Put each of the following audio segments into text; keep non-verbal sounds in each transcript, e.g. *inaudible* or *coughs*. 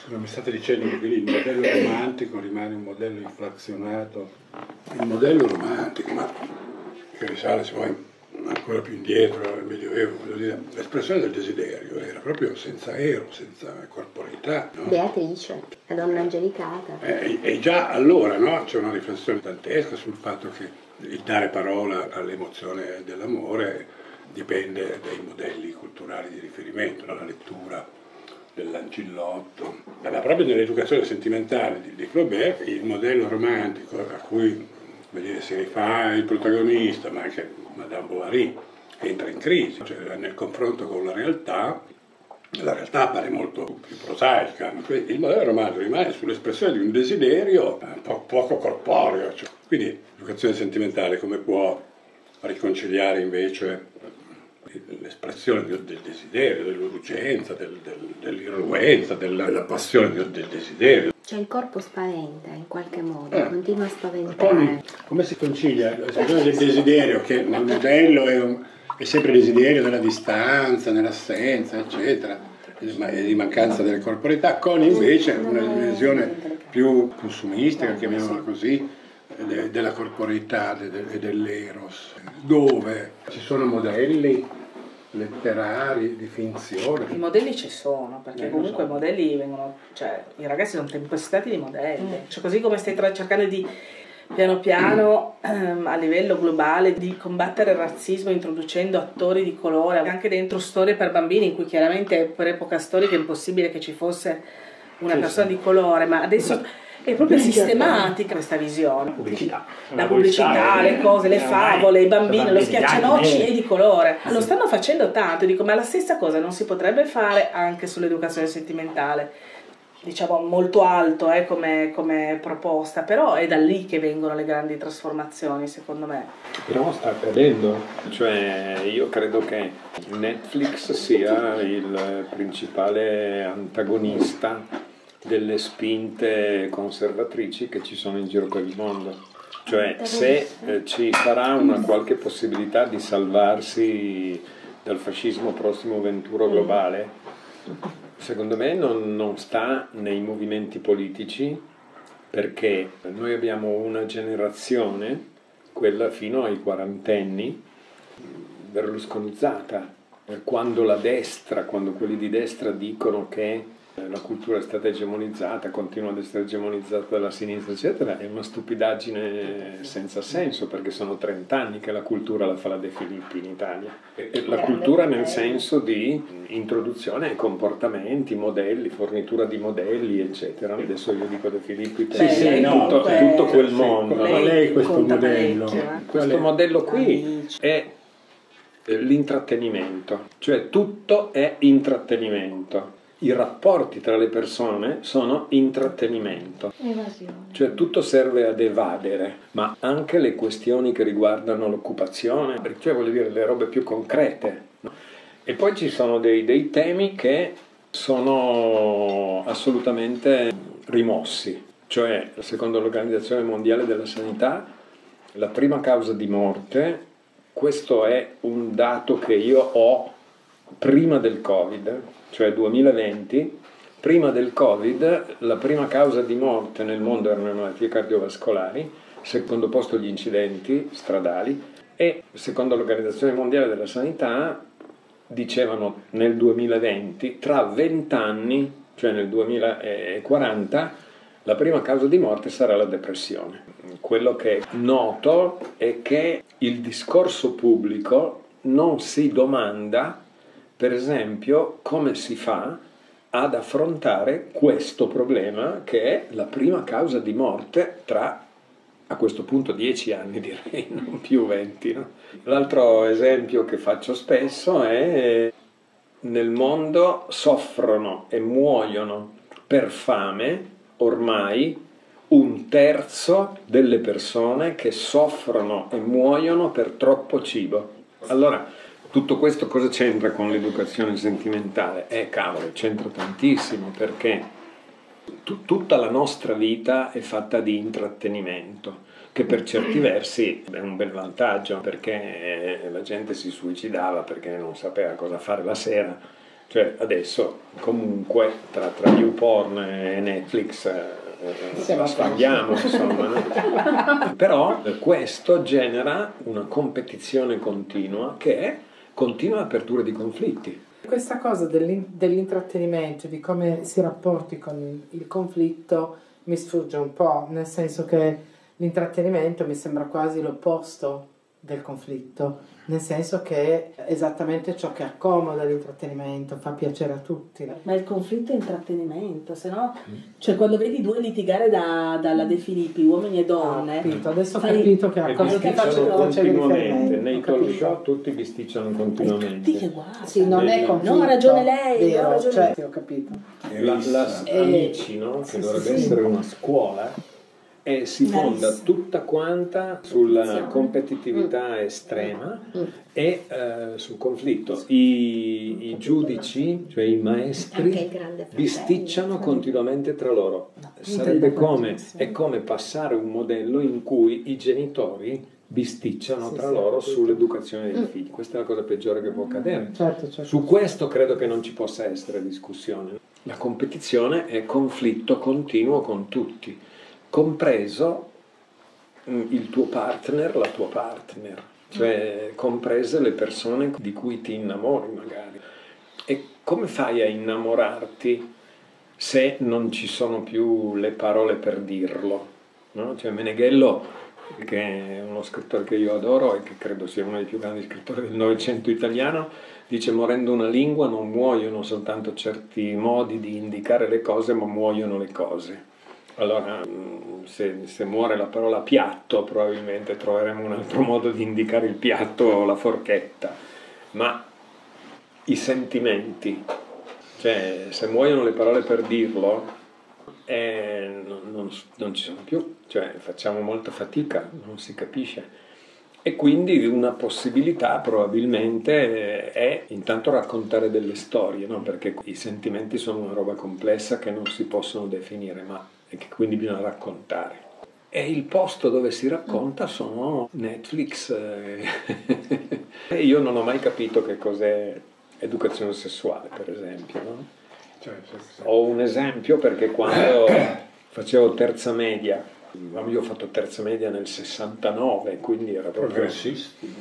scusa, mi state dicendo che il modello romantico rimane un modello inflazionato. Il modello romantico, ma che risale se vuoi ancora più indietro al Medioevo, voglio dire, l'espressione del desiderio era proprio senza ero, senza corporeità. No? Beatrice, la donna angelicata. E, e già allora no, c'è una riflessione dantesca sul fatto che il dare parola all'emozione dell'amore dipende dai modelli culturali di riferimento, dalla lettura dell'ancillotto. Ma proprio nell'educazione sentimentale di, Flaubert il modello romantico a cui dire, si rifà il protagonista, ma anche Madame Bovary, entra in crisi, cioè nel confronto con la realtà la realtà appare molto più prosaica. Il modello romantico rimane sull'espressione di un desiderio po- poco corporeo. Cioè. Quindi l'educazione sentimentale come può riconciliare invece l'espressione del, del desiderio, dell'urgenza, del, del, dell'irruenza, della, della passione del, del, desiderio. Cioè il corpo spaventa in qualche modo, eh. continua a spaventare. Come si concilia l'espressione del desiderio, che nel modello è, un, è sempre desiderio nella distanza, nell'assenza, eccetera, e di mancanza delle corporalità, con invece una visione più consumistica, chiamiamola così, della corporeità e dell'eros, dove ci sono modelli letterari di finzione. I modelli ci sono, perché eh, comunque so. i modelli vengono, cioè i ragazzi sono tempestati di modelli, mm. cioè, così come stai tra- cercando di piano piano *clears throat* ehm, a livello globale di combattere il razzismo introducendo attori di colore, anche dentro storie per bambini in cui chiaramente per epoca storica è impossibile che ci fosse una sì, persona sì. di colore, ma adesso... È proprio sistematica questa visione. Pubblicità. La pubblicità, le cose, le favole, i bambini, lo schiaccianoci è di colore. Lo stanno facendo tanto, dico, ma la stessa cosa non si potrebbe fare anche sull'educazione sentimentale. Diciamo molto alto eh, come, come proposta, però è da lì che vengono le grandi trasformazioni, secondo me. Però sta accadendo, cioè io credo che Netflix sia il principale antagonista delle spinte conservatrici che ci sono in giro per il mondo. Cioè se eh, ci sarà una qualche possibilità di salvarsi dal fascismo prossimo venturo globale, secondo me non, non sta nei movimenti politici perché noi abbiamo una generazione, quella fino ai quarantenni, berlusconizzata. Quando la destra, quando quelli di destra dicono che la cultura è stata egemonizzata, continua ad essere egemonizzata dalla sinistra, eccetera, è una stupidaggine senza senso perché sono 30 anni che la cultura la fa la De Filippi in Italia. E la cultura nel senso di introduzione ai comportamenti, modelli, fornitura di modelli, eccetera. Adesso io dico De Filippi per sì, sì, no, tutto, tutto, quel mondo. Qual è questo modello? Eh. Questo modello qui è l'intrattenimento, cioè tutto è intrattenimento i rapporti tra le persone sono intrattenimento. Evasione. Cioè tutto serve ad evadere, ma anche le questioni che riguardano l'occupazione, cioè voglio dire le robe più concrete. E poi ci sono dei, dei temi che sono assolutamente rimossi, cioè secondo l'Organizzazione Mondiale della Sanità la prima causa di morte, questo è un dato che io ho prima del Covid, cioè 2020, prima del Covid la prima causa di morte nel mondo erano le malattie cardiovascolari, secondo posto gli incidenti stradali e secondo l'Organizzazione Mondiale della Sanità dicevano nel 2020, tra 20 anni, cioè nel 2040, la prima causa di morte sarà la depressione. Quello che è noto è che il discorso pubblico non si domanda per esempio, come si fa ad affrontare questo problema che è la prima causa di morte tra a questo punto 10 anni *laughs* direi, non più 20. No? L'altro esempio che faccio spesso è nel mondo soffrono e muoiono per fame ormai un terzo delle persone che soffrono e muoiono per troppo cibo. Allora, tutto questo cosa c'entra con l'educazione sentimentale? Eh cavolo, c'entra tantissimo perché t- tutta la nostra vita è fatta di intrattenimento, che per certi *clears throat* versi è un bel vantaggio perché la gente si suicidava perché non sapeva cosa fare la sera Cioè adesso comunque tra, tra YouPorn e Netflix eh, la sfanghiamo insomma. No? *laughs* Però questo genera una competizione continua che è continua apertura di conflitti. Questa cosa dell'intrattenimento, di come si rapporti con il conflitto, mi sfugge un po', nel senso che l'intrattenimento mi sembra quasi l'opposto del conflitto, nel senso che è esattamente ciò che accomoda l'intrattenimento, fa piacere a tutti. Ma il conflitto è intrattenimento, se no, cioè quando vedi due litigare da, dalla De Filippi, uomini e donne, ah, capito. adesso ho capito che a cosa che faccio continuamente, nei talk show tutti bisticciano continuamente. Tutti che guarda. Sì, non è conflitto. No, ha ragione lei, Vero, no, ha ragione cioè, ho capito. La, la, Eh, amici, no? che sì, dovrebbe sì, sì. essere una scuola, e si fonda tutta quanta sulla competitività estrema Mm. e eh, sul conflitto. I, I giudici, cioè i maestri, bisticciano continuamente tra loro. Sarebbe come, sì. è come passare un modello in cui i genitori bisticciano Sì, tra sì, loro capito. sull'educazione dei figli. Questa è la cosa peggiore che può accadere. Certo, certo. Su questo credo che non ci possa essere discussione. La competizione è conflitto continuo con tutti, compreso mm, il tuo partner, la tua partner, cioè comprese le persone di cui ti innamori magari. E come fai a innamorarti se non ci sono più le parole per dirlo? no? Cioè Meneghello, che è uno scrittore che io adoro e che credo sia uno dei più grandi scrittori del Novecento italiano, dice morendo una lingua non muoiono soltanto certi modi di indicare le cose, ma muoiono le cose. Allora, mm, se, se muore la parola piatto, probabilmente troveremo un altro modo di indicare il piatto o la forchetta, ma i sentimenti, cioè se muoiono le parole per dirlo, eh, non, non- non ci sono più, cioè facciamo molta fatica, non si capisce. E quindi una possibilità probabilmente è intanto raccontare delle storie, no? perché i sentimenti sono una roba complessa che non si possono definire, ma e che quindi bisogna raccontare. E il posto dove si racconta sono Netflix. eh. *laughs* E io non ho mai capito che cos'è educazione sessuale, per esempio. no? Cioè. Ho un esempio perché quando *coughs* facevo terza media, io ho fatto terza media nel 69, quindi era proprio... Progressisti.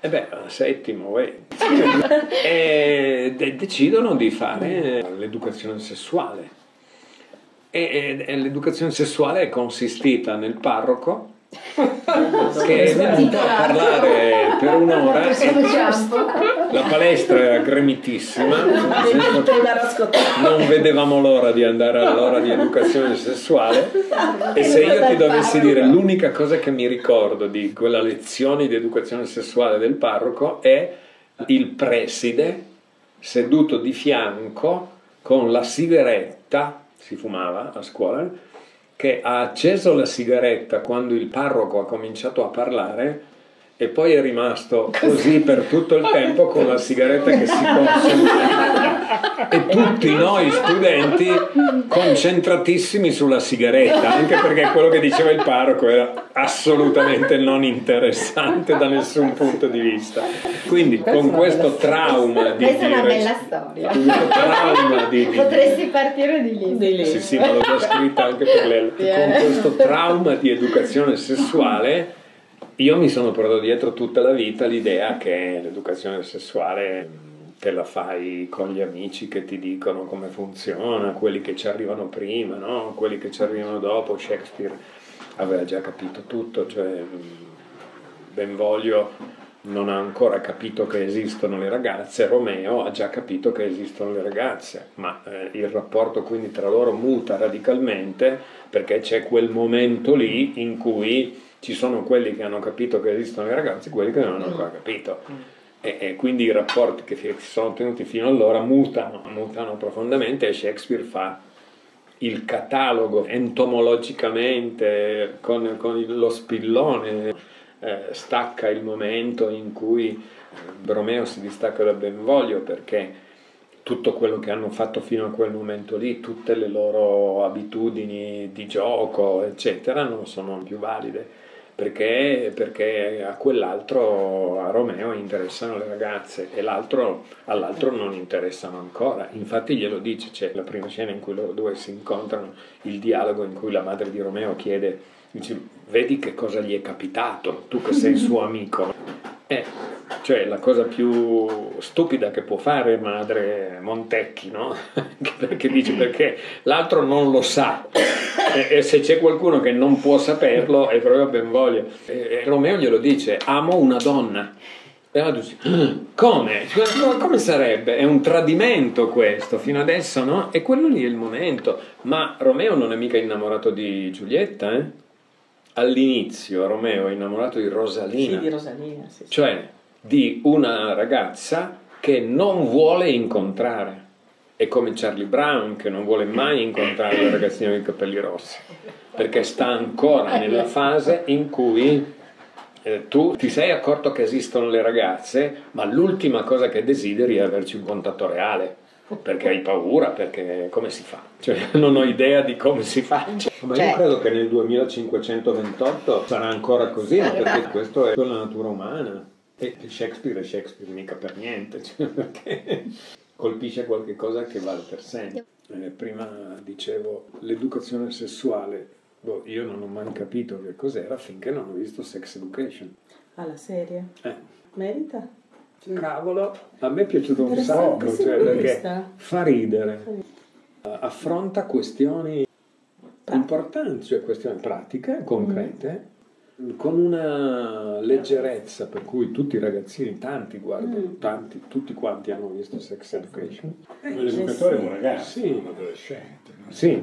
E beh, al settimo, uè. *laughs* e de- decidono di fare l'educazione sessuale. E, e- l'educazione sessuale è consistita nel parroco *laughs* che è venuto a parlare per un'ora. *laughs* La palestra era gremitissima, non vedevamo l'ora di andare all'ora di educazione sessuale. E se io ti dovessi dire l'unica cosa che mi ricordo di quella lezione di educazione sessuale del parroco è il preside seduto di fianco con la sigaretta, si fumava a scuola, che ha acceso la sigaretta quando il parroco ha cominciato a parlare e poi è rimasto così. per tutto il tempo con la sigaretta che si consuma *laughs* tutti noi studenti concentratissimi sulla sigaretta anche perché quello che diceva il parroco era assolutamente non interessante da nessun punto di vista quindi con questo trauma di Questa è una dire- bella storia. con questo trauma di, di- *laughs* Potresti partire di lì. Di lì. sì, sì, ma l'ho già scritta anche per lei. Con questo trauma di educazione sessuale, io mi sono portato dietro tutta la vita l'idea che l'educazione sessuale te la fai con gli amici che ti dicono come funziona, quelli che ci arrivano prima, no? quelli che ci arrivano dopo. Shakespeare aveva già capito tutto, cioè mh, Benvolio non ha ancora capito che esistono le ragazze, Romeo ha già capito che esistono le ragazze, ma eh, il rapporto quindi tra loro muta radicalmente perché c'è quel momento lì in cui ci sono quelli che hanno capito che esistono le ragazze e quelli che non hanno ancora capito. E, e quindi i rapporti che si sono tenuti fino allora mutano, mutano profondamente e Shakespeare fa il catalogo entomologicamente con, con lo spillone eh, stacca il momento in cui eh, Romeo si distacca da Benvolio perché tutto quello che hanno fatto fino a quel momento lì, tutte le loro abitudini di gioco, eccetera, non sono più valide. Perché, perché, a quell'altro, a Romeo, interessano le ragazze e l'altro, all'altro non interessano ancora. Infatti glielo dice, c'è la prima scena in cui loro due si incontrano, il dialogo in cui la madre di Romeo chiede, dice, vedi che cosa gli è capitato, tu che sei suo *laughs* amico. Eh, cioè la cosa più stupida che può fare madre Montecchi, no? *laughs* perché dice perché l'altro non lo sa e, e, se c'è qualcuno che non può saperlo è proprio ben voglia. E, e Romeo glielo dice, amo una donna. E allora dice, come? Come sarebbe? È un tradimento questo, fino adesso no? E quello lì è il momento. Ma Romeo non è mica innamorato di Giulietta, eh? All'inizio Romeo è innamorato di Rosalina. Sì, di Rosalina, sì, sì. Cioè, di una ragazza che non vuole incontrare. È come Charlie Brown che non vuole mai incontrare la ragazzina con i capelli rossi, perché sta ancora nella fase in cui eh, tu ti sei accorto che esistono le ragazze, ma l'ultima cosa che desideri è averci un contatto reale. Perché hai paura, perché come si fa? Cioè, *laughs* non ho idea di come si fa. Ma io credo che nel 2528 sarà ancora così, perché *laughs* questo è la natura umana. E Shakespeare è Shakespeare mica per niente, *laughs* cioè perché colpisce qualche cosa che vale per sempre. Eh, prima dicevo l'educazione sessuale, boh, io non ho mai capito che cos'era finché non ho visto Sex Education. Ah, la serie? Eh. Merita? Cavolo, a me è piaciuto un sacco, cioè perché fa ridere, affronta questioni importanti, cioè questioni pratiche, concrete, con una leggerezza per cui tutti i ragazzini, tanti guardano, mm. tanti, tutti quanti hanno visto Sex Education. Eh, L'educatore è un ragazzo, sì. un adolescente. No? Sì.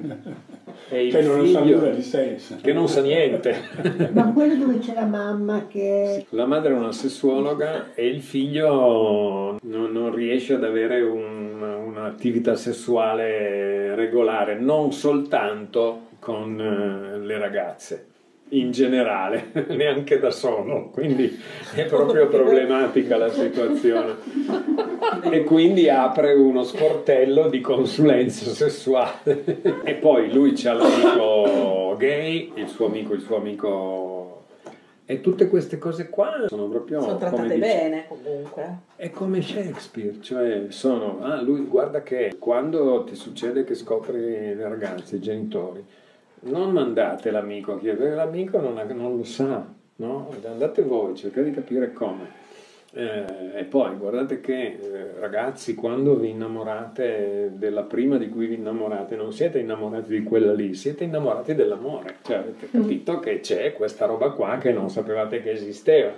E che non sa nulla di senso. Che non sa niente. *laughs* Ma quello dove c'è la mamma che... La madre è una sessuologa e il figlio non, non riesce ad avere un, un'attività sessuale regolare, non soltanto con eh, le ragazze in generale, *laughs* neanche da solo, quindi è proprio problematica la situazione. E quindi apre uno sportello di consulenza sessuale. E poi lui c'ha l'amico gay, il suo amico, il suo amico... E tutte queste cose qua sono proprio... Sono trattate bene comunque. È come Shakespeare, cioè sono... Ah, lui guarda che quando ti succede che scopri le ragazze, i genitori, non mandate l'amico a chiedere, l'amico non, non lo sa, no? andate voi, cercate di capire come. Eh, e poi guardate che eh, ragazzi, quando vi innamorate della prima di cui vi innamorate, non siete innamorati di quella lì, siete innamorati dell'amore. Cioè avete capito che c'è questa roba qua che non sapevate che esisteva.